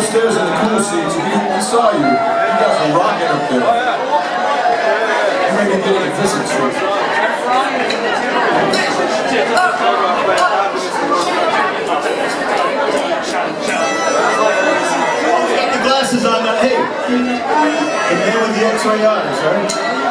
upstairs in the cool seats. We, we saw you. You guys are rocking up there. Oh, you may be getting a visit soon. Got the glasses on now. Hey, the man with the X-ray eyes, right?